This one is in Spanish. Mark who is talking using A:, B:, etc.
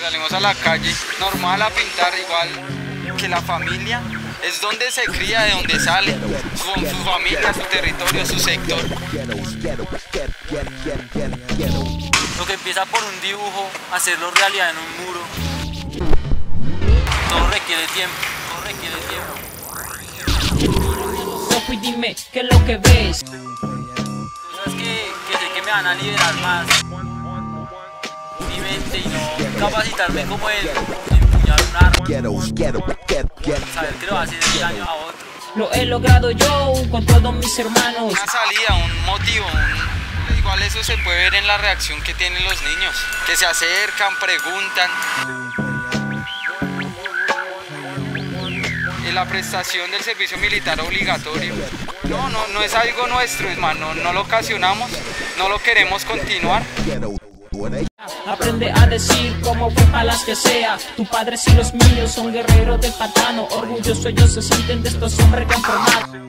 A: Salimos a la calle, normal a pintar igual que la familia. Es donde se cría, de donde sale, su, su familia, su territorio, su sector.
B: Lo que empieza por un dibujo, hacerlo realidad en un muro. Todo requiere tiempo, todo requiere tiempo.
C: Y dime qué es lo que ves.
B: Tú sabes que, que sé que me van a liberar más mi mente y no capacitarme como en empuñar un arma. Saber que le va a hacer daño a otros.
C: Lo he logrado yo con todos mis hermanos.
A: Una salida, un motivo, un- igual eso se puede ver en la reacción que tienen los niños, que se acercan, preguntan. Y la prestación del servicio militar obligatorio. No, no, no es algo nuestro, hermano, no lo ocasionamos, no lo queremos continuar.
C: Aprende a decir como fue para las que sea. Tu padre y los míos son guerreros del pantano. Orgulloso ellos se sienten de estos hombres formado.